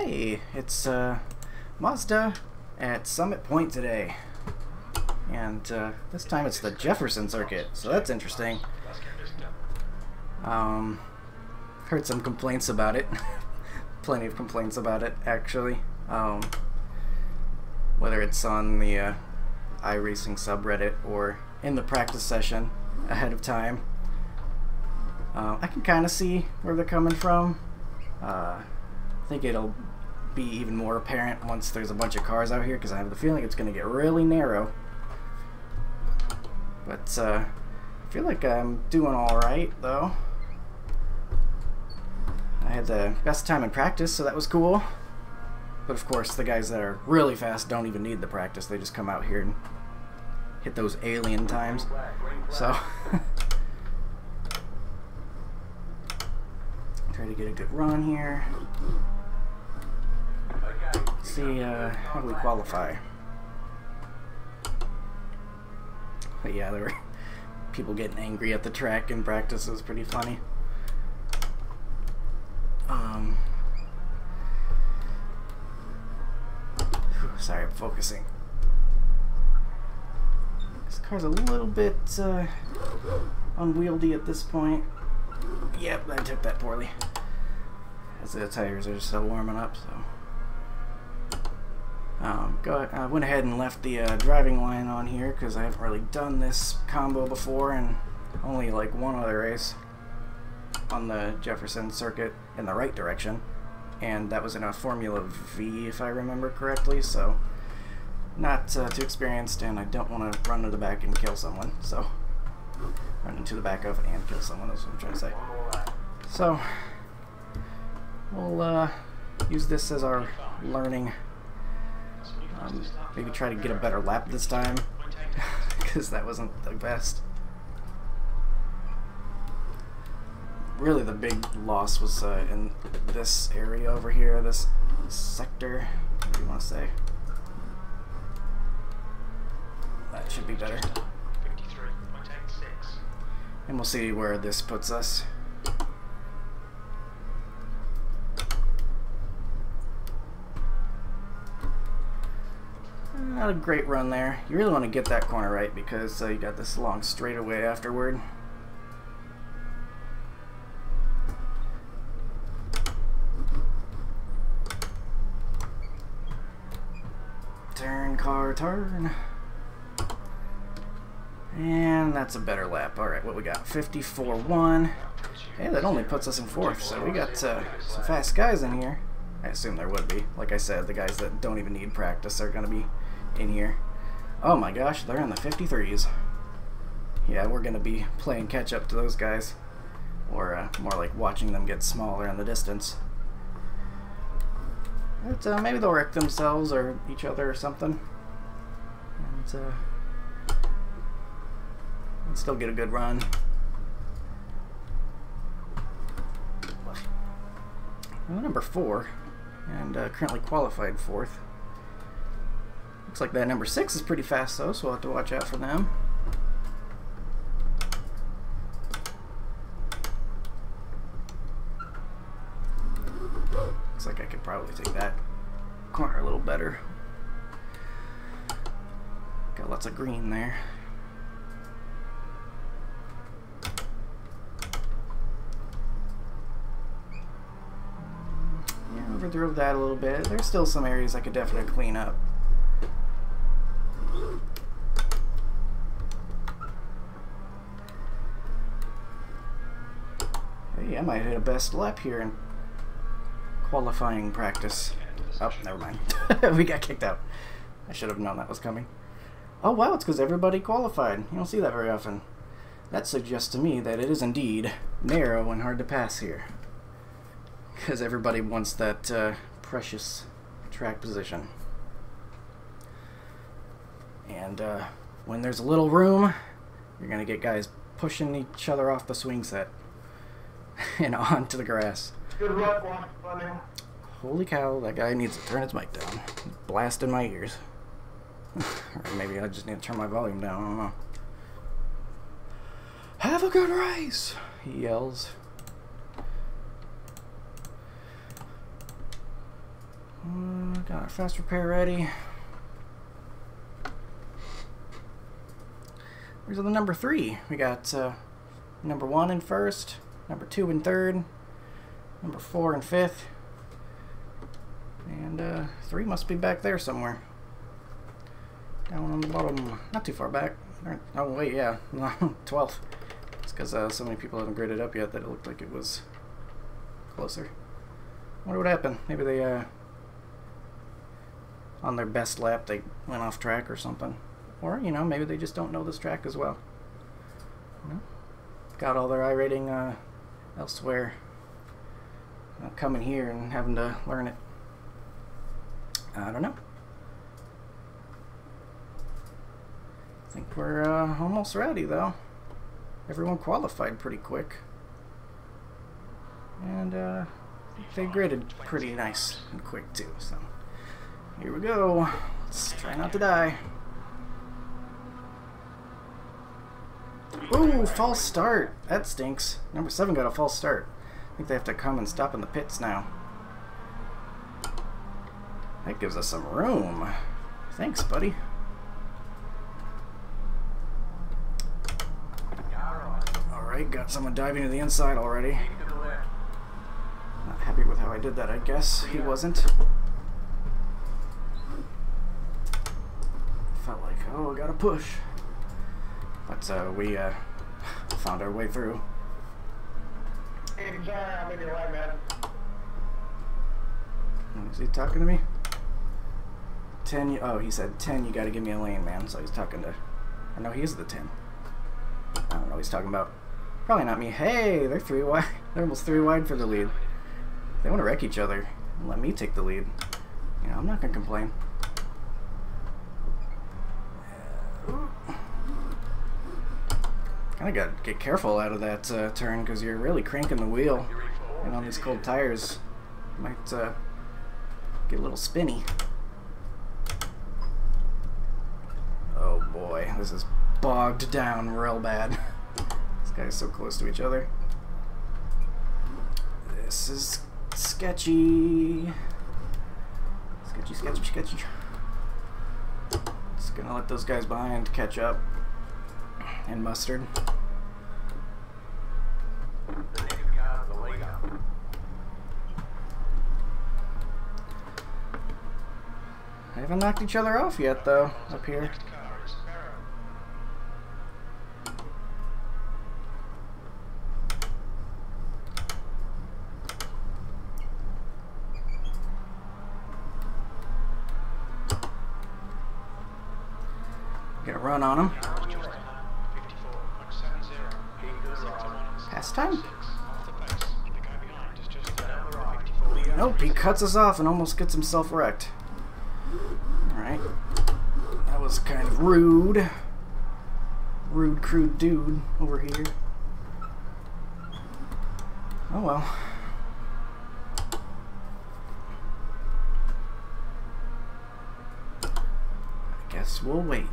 Hey, it's uh, Mazda at Summit Point today. And uh, this time it's the Jefferson Circuit, so that's interesting. Um, heard some complaints about it. Plenty of complaints about it, actually. Um, whether it's on the uh, iRacing subreddit or in the practice session ahead of time. Uh, I can kind of see where they're coming from. Uh, I think it'll be even more apparent once there's a bunch of cars out here because I have the feeling it's going to get really narrow. But uh, I feel like I'm doing alright though. I had the best time in practice, so that was cool. But of course, the guys that are really fast don't even need the practice. They just come out here and hit those alien times. So, try to get a good run here. See, uh, how do we qualify? But yeah, there were people getting angry at the track in practice. It was pretty funny. Um, sorry, I'm focusing. This car's a little bit uh, unwieldy at this point. Yep, I took that poorly. As the tires are still warming up, so. Um, I went ahead and left the uh, driving line on here because I haven't really done this combo before and only like one other race on the Jefferson circuit in the right direction. And that was in a Formula V if I remember correctly so not uh, too experienced and I don't want to run to the back and kill someone so run into the back of and kill someone is what I'm trying to say. So we'll uh, use this as our learning um, maybe try to get a better lap this time because that wasn't the best. Really the big loss was uh, in this area over here, this sector, what do you want to say? That should be better. And we'll see where this puts us. Not a great run there. You really want to get that corner right because uh, you got this long straightaway afterward. Turn, car, turn. And that's a better lap. Alright, what we got? 54-1. Hey, that only puts us in fourth, so we got uh, some fast guys in here. I assume there would be. Like I said, the guys that don't even need practice are going to be in here. Oh my gosh, they're in the 53s. Yeah, we're going to be playing catch up to those guys. Or uh, more like watching them get smaller in the distance. But uh, maybe they'll wreck themselves or each other or something. And, uh, and still get a good run. Well, number four, and uh, currently qualified fourth. Looks like that number six is pretty fast though, so we'll have to watch out for them. Looks like I could probably take that corner a little better. Got lots of green there. Yeah, overdrove that a little bit. There's still some areas I could definitely clean up. I might hit a best lap here in qualifying practice. Oh, never mind. we got kicked out. I should have known that was coming. Oh wow, it's because everybody qualified. You don't see that very often. That suggests to me that it is indeed narrow and hard to pass here. Because everybody wants that uh, precious track position. And uh, when there's a little room, you're going to get guys pushing each other off the swing set. and onto the grass. Good luck, Holy cow, that guy needs to turn his mic down. Blasting my ears. or maybe I just need to turn my volume down, I don't know. Have a good race, he yells. Got our fast repair ready. Where's the number three? We got uh, number one in first, number two and third, number four and fifth, and uh, three must be back there somewhere. Down on the bottom, not too far back. Oh wait, yeah, 12th. It's because uh, so many people haven't graded up yet that it looked like it was closer. wonder what happened. Maybe they, uh, on their best lap, they went off track or something. Or, you know, maybe they just don't know this track as well. You know? Got all their iRating uh, elsewhere. Uh, coming here and having to learn it. I don't know. I think we're uh, almost ready, though. Everyone qualified pretty quick. And uh, they graded pretty nice and quick, too. So here we go. Let's try not to die. Ooh, false start. That stinks. Number seven got a false start. I think they have to come and stop in the pits now. That gives us some room. Thanks, buddy. Alright, got someone diving to the inside already. Not happy with how I did that, I guess. He wasn't. Felt like, oh, I gotta push. But uh, we uh, found our way through. Is he talking to me? 10, oh, he said 10, you gotta give me a lane, man. So he's talking to, I know he is the 10. I don't know what he's talking about. Probably not me. Hey, they're three wide. They're almost three wide for the lead. They want to wreck each other let me take the lead. You know, I'm not gonna complain. Kind of got to get careful out of that uh, turn because you're really cranking the wheel. And on these cold tires, might uh, get a little spinny. Oh boy, this is bogged down real bad. These guys so close to each other. This is sketchy. Sketchy, sketchy, sketchy. Just gonna let those guys behind catch up and mustard. I haven't knocked each other off yet, though, up here. Get a run on him. Cuts us off and almost gets himself wrecked. Alright. That was kind of rude. Rude, crude dude over here. Oh well. I guess we'll wait.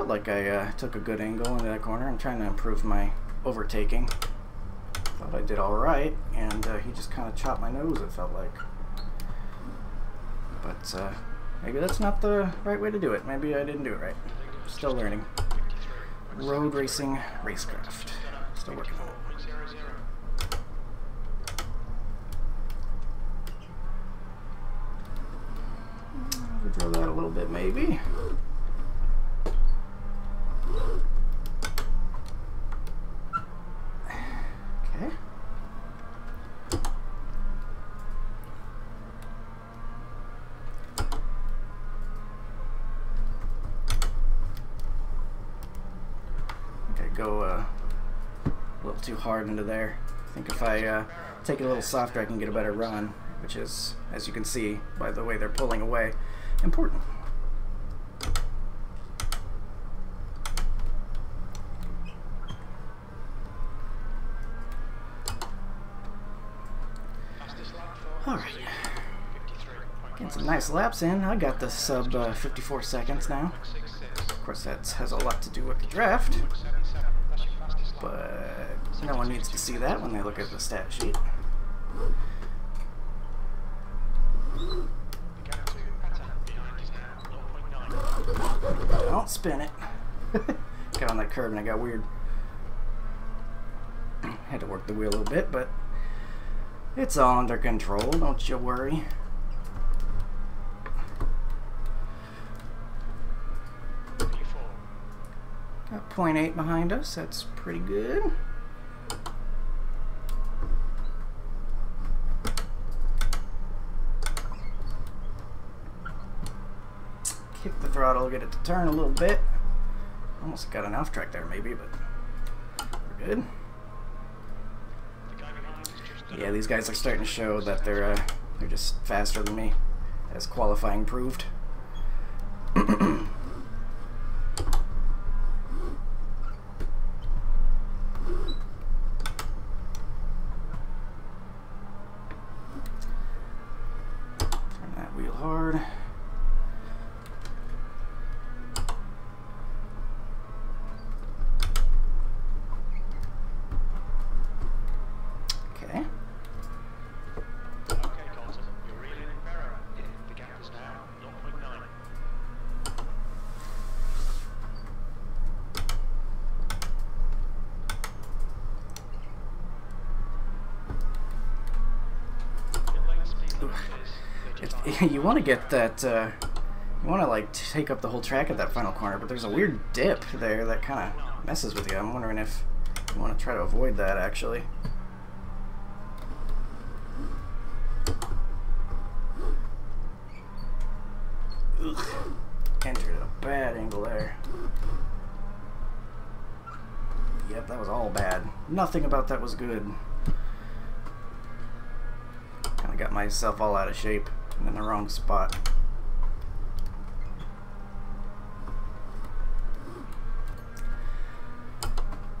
Felt like I uh, took a good angle into that corner. I'm trying to improve my overtaking. Thought I did alright, and uh, he just kind of chopped my nose, it felt like. But uh, maybe that's not the right way to do it. Maybe I didn't do it right. Still learning. Road racing racecraft. Still working on it. Overdraw that a little bit, maybe. Okay. Okay, go uh, a little too hard into there. I think if I uh, take it a little softer, I can get a better run, which is, as you can see by the way they're pulling away, important. Alright. Getting some nice laps in. I got the sub uh, 54 seconds now. Of course, that has a lot to do with the draft, but no one needs to see that when they look at the stat sheet. Don't spin it. got on that curb and I got weird. Had to work the wheel a little bit, but it's all under control, don't you worry. Got 0.8 behind us, that's pretty good. Kick the throttle, get it to turn a little bit. Almost got an off track there maybe, but we're good. Yeah, these guys are starting to show that they're uh, they're just faster than me, as qualifying proved. you want to get that, uh, you want to like take up the whole track at that final corner, but there's a weird dip there that kind of messes with you. I'm wondering if you want to try to avoid that actually. Ugh. Entered a bad angle there. Yep, that was all bad. Nothing about that was good. Kind of got myself all out of shape in the wrong spot.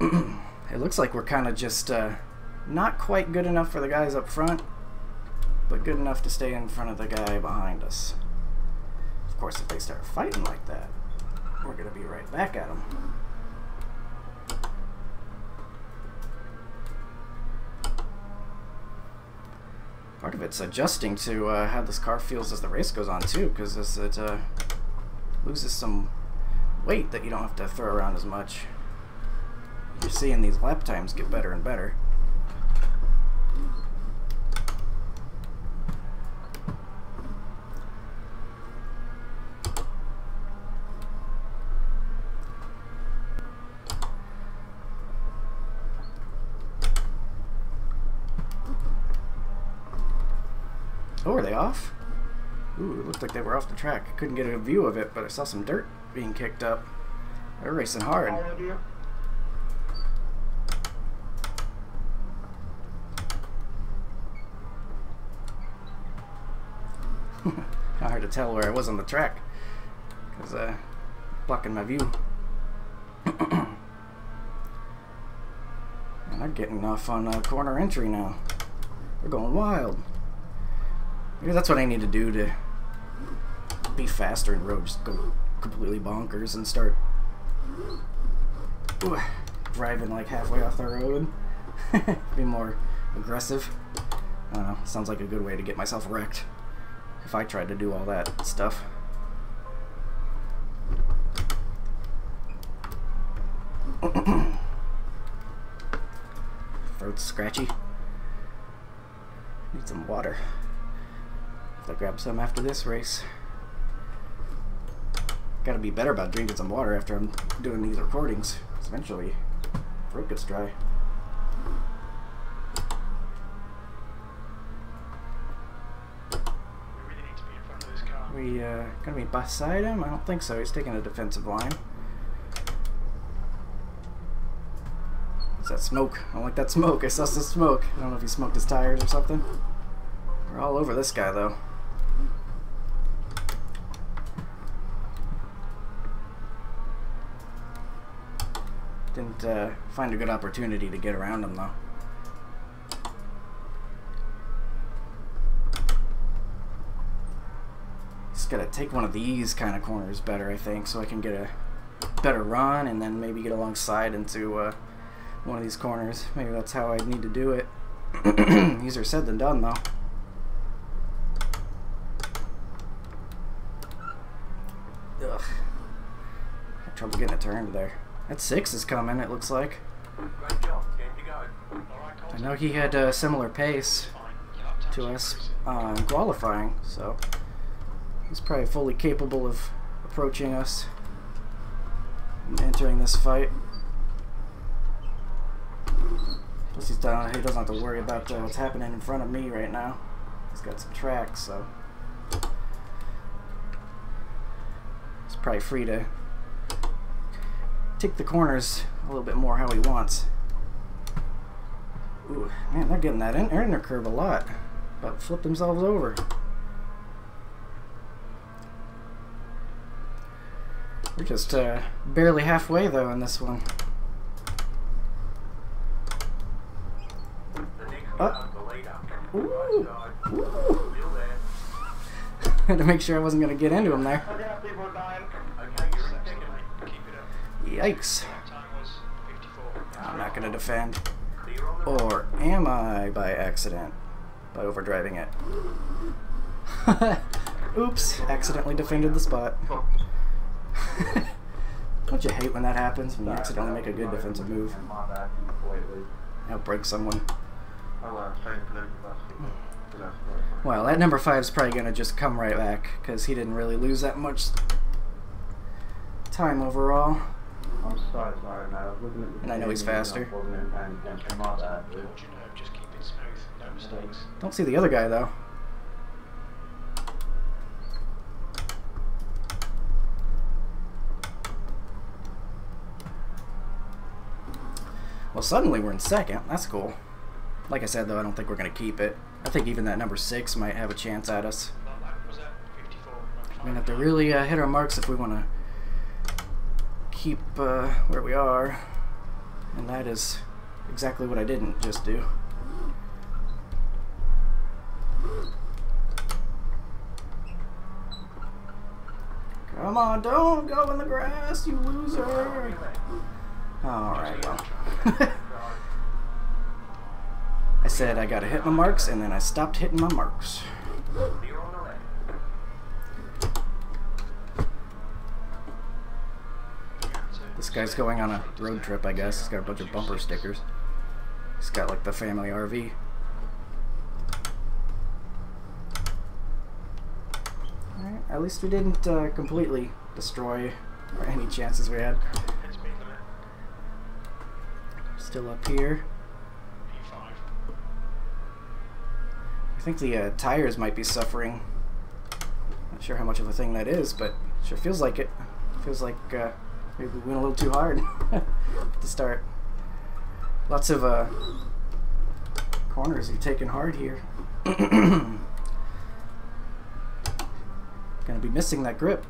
it looks like we're kind of just uh, not quite good enough for the guys up front, but good enough to stay in front of the guy behind us. Of course, if they start fighting like that, we're going to be right back at them. Part of it's adjusting to uh, how this car feels as the race goes on too, because as it uh, loses some weight that you don't have to throw around as much. You're seeing these lap times get better and better. Oh, are they off? Ooh, it looked like they were off the track. I couldn't get a view of it, but I saw some dirt being kicked up. They're racing hard. hard to tell where I was on the track because uh, blocking my view. and they're getting off on a corner entry now. They're going wild. Maybe that's what I need to do to be faster in road. Just go completely bonkers and start ooh, driving like halfway off the road. be more aggressive. I don't know. Sounds like a good way to get myself wrecked if I tried to do all that stuff. Throat's scratchy. Need some water. I'll grab some after this race. Gotta be better about drinking some water after I'm doing these recordings. Eventually, throat gets dry. We uh, gonna be beside him? I don't think so. He's taking a defensive line. Is that smoke? I don't like that smoke. I saw some smoke. I don't know if he smoked his tires or something. We're all over this guy though. Didn't uh, find a good opportunity to get around him though. Just gotta take one of these kind of corners better, I think, so I can get a better run and then maybe get alongside into uh, one of these corners. Maybe that's how I'd need to do it. Easier said than done, though. Ugh. Had trouble getting it turned there. That six is coming, it looks like. I know he had a similar pace to us uh, qualifying, so he's probably fully capable of approaching us and entering this fight. Plus he's done, he doesn't have to worry about uh, what's happening in front of me right now. He's got some tracks, so he's probably free to take the corners a little bit more how he wants. Ooh, man, they're getting that in, inner curve a lot. About flip themselves over. We're just uh, barely halfway though in this one. Oh. Ooh. Ooh. Had to make sure I wasn't going to get into him there. Yikes. I'm not going to defend. Or am I by accident? By overdriving it. Oops, accidentally defended the spot. Don't you hate when that happens? When you accidentally make a good defensive move. Outbrake someone. Well, that number five is probably going to just come right back because he didn't really lose that much time overall. I'm sorry, sorry, man. I was looking at the And I know he's faster. I wasn't even paying attention. My bad, dude. Just keep it smooth, no mistakes. Don't see the other guy though. Well, suddenly we're in second. That's cool. Like I said, though, I don't think we're going to keep it. I think even that number six might have a chance at us. What lap was that? 54. We're going to have to really uh, hit our marks if we want to keep uh, where we are. And that is exactly what I didn't just do. Come on, don't go in the grass, you loser. Alright, well. I said I gotta hit my marks, and then I stopped hitting my marks. This guy's going on a road trip, I guess. He's got a bunch of bumper stickers. He's got like the family RV. Alright, at least we didn't uh, completely destroy any chances we had. Still up here. I think the uh, tires might be suffering. Not sure how much of a thing that is, but sure feels like it. Feels like uh, maybe we went a little too hard to start. Lots of uh, corners you've taken hard here. Gonna be missing that grip.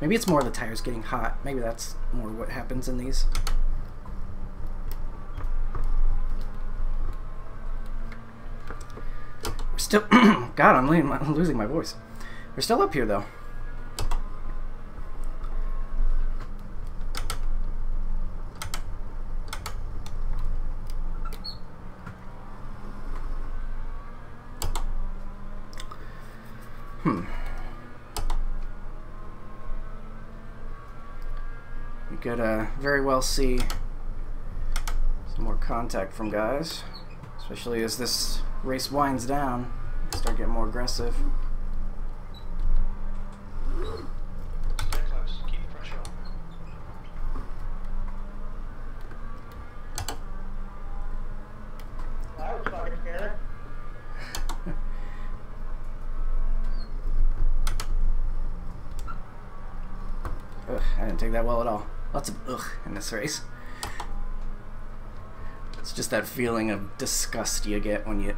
Maybe it's more the tires getting hot. Maybe that's more what happens in these. Still. God, I'm losing my voice. We're still up here though. Could uh, very well see some more contact from guys, especially as this race winds down. Start getting more aggressive. Stay close. Keep the pressure on. That was fucking scary. Ugh, I didn't take that well at all. Lots of ugh in this race. It's just that feeling of disgust you get when you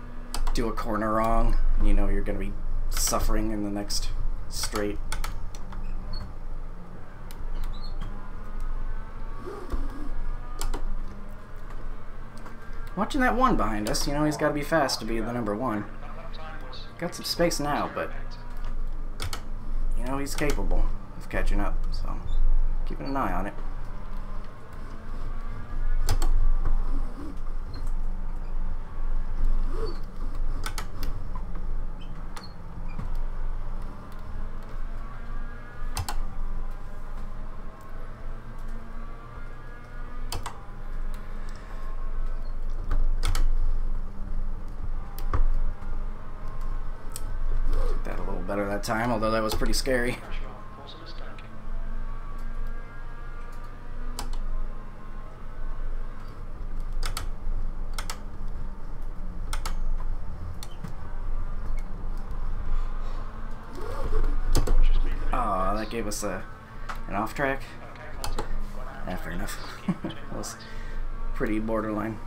do a corner wrong you know you're going to be suffering in the next straight. Watching that one behind us, you know he's got to be fast to be the number one. Got some space now, but you know he's capable of catching up, so keeping an eye on it. Did that a little better time, although that was pretty scary. Oh, that gave us a an off track. Yeah, fair enough. That was pretty borderline.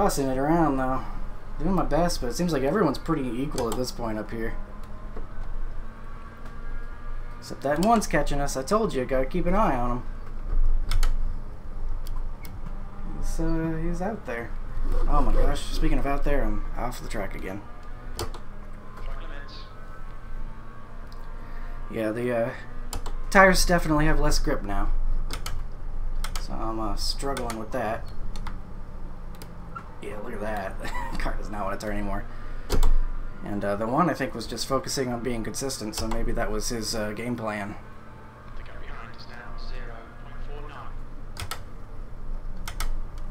Tossing it around though. Doing my best, but it seems like everyone's pretty equal at this point up here. Except that one's catching us. I told you, gotta keep an eye on him. He's, uh, he's out there. Oh my gosh, speaking of out there, I'm off the track again. Yeah, the uh, tires definitely have less grip now. So I'm uh, struggling with that. Yeah, look at that. Car does not want to turn anymore. And uh, the one I think was just focusing on being consistent, so maybe that was his uh, game plan. The gap behind is now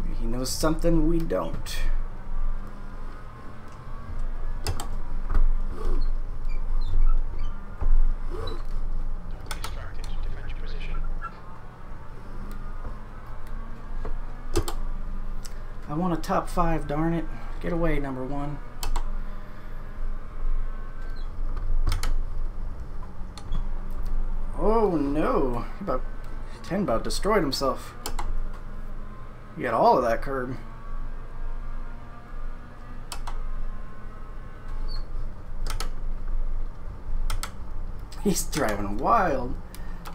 0.49. He knows something we. Don't be distracted. Defend your position. I want a top five, darn it. Get away, number one. Oh no. He about ten about destroyed himself. You got all of that curb. He's driving wild.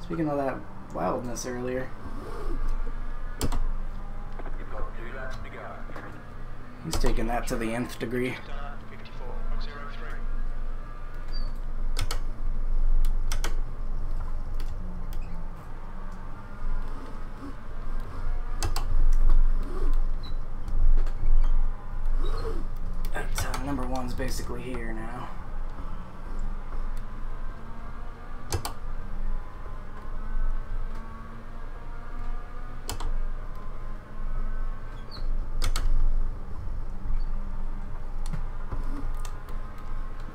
Speaking of that wildness earlier. He's taking that to the nth degree. Done at 54.03. That uh, number one's basically here now.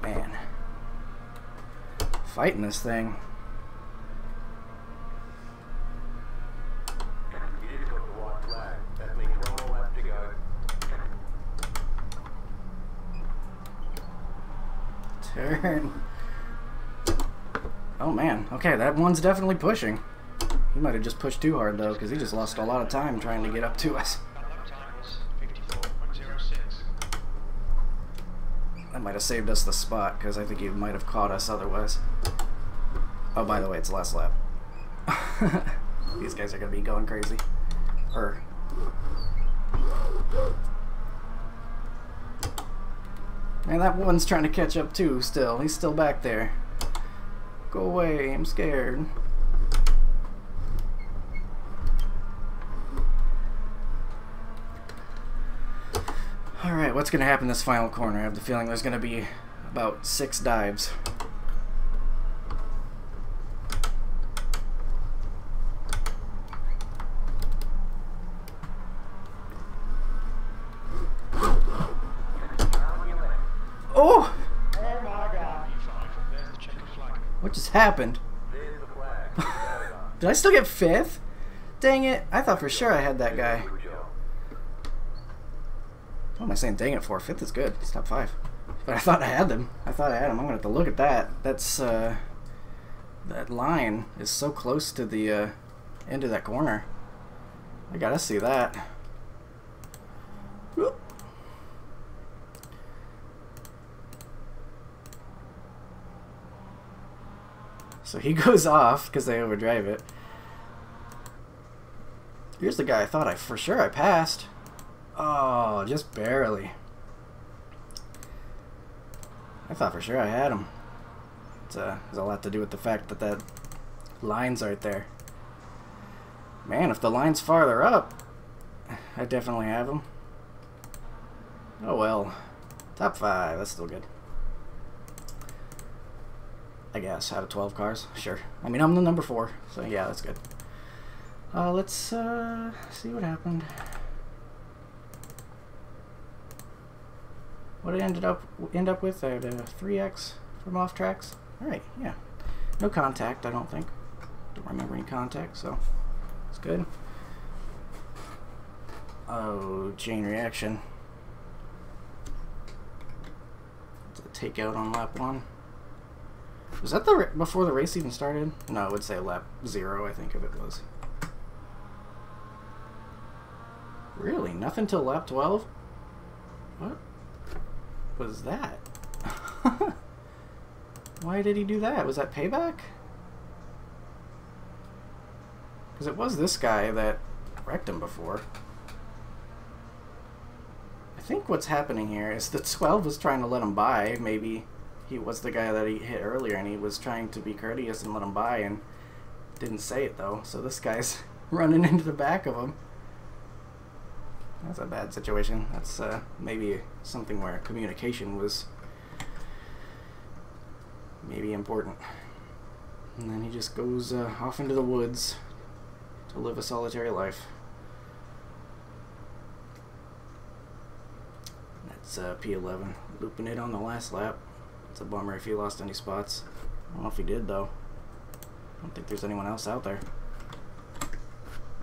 Man. Fighting this thing. You just got the white flag. That means one more lap this thing. Turn. Oh man. Okay, that one's definitely pushing. He might have just pushed too hard though, because he just lost a lot of time trying to get up to us. That lap time was 54.06. That might have saved us the spot, because I think he might have caught us otherwise. Oh, by the way, it's the last lap. These guys are going to be going crazy. Er. Man, that one's trying to catch up too, still. He's still back there. Go away, I'm scared. Alright, what's going to happen this final corner? I have the feeling there's going to be about six dives. Oh! Oh my god. P5. There's the checkered flag. What just happened? There's the flag. Did I still get fifth? Dang it. I thought for sure I had that guy. What am I saying dang it for? Fifth is good. It's top five. But I thought I had them. I thought I had them. I'm going to have to look at that. That's, uh... That line is so close to the, uh, end of that corner. I gotta see that. So he goes off because they overdrive it. Here's the guy I thought I for sure I passed. Oh, just barely. I thought for sure I had him. It's uh, has a lot to do with the fact that that line's right there. Man, if the line's farther up, I definitely have him. Oh well. Top five, that's still good. I guess, out of 12 cars. Sure. I mean, I'm the number four, so yeah, that's good. Uh, let's uh, see what happened. What I ended up end up with? I had a 3x from off tracks. Alright, yeah. No contact, I don't think. Don't remember any contact, so it's good. Oh, chain reaction. It's a takeout on lap one. Was that the before the race even started? No, I would say lap zero. I think if it was. Really, nothing till lap twelve. What was that? Why did he do that? Was that payback? Because it was this guy that wrecked him before. I think what's happening here is that 12 was trying to let him by. Maybe he was the guy that he hit earlier and he was trying to be courteous and let him by and didn't say it though. So this guy's running into the back of him. That's a bad situation. That's uh, maybe something where communication was maybe important. And then he just goes uh, off into the woods to live a solitary life. That's uh, P11. Looping it on the last lap. It's a bummer if he lost any spots. I don't know if he did, though. I don't think there's anyone else out there.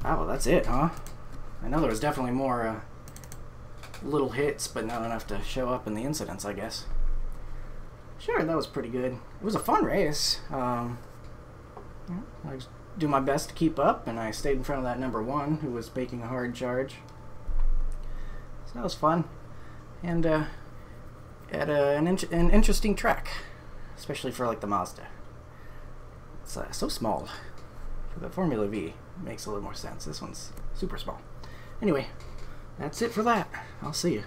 Oh, well, that's it, huh? I know there was definitely more uh, little hits, but not enough to show up in the incidents, I guess. Sure, that was pretty good. It was a fun race. Um, I just do my best to keep up, and I stayed in front of that number one who was making a hard charge. So that was fun. And uh, at a, an, in an interesting track, especially for like the Mazda. It's uh, so small. For the Formula V, makes a little more sense. This one's super small. Anyway, that's it for that. I'll see you.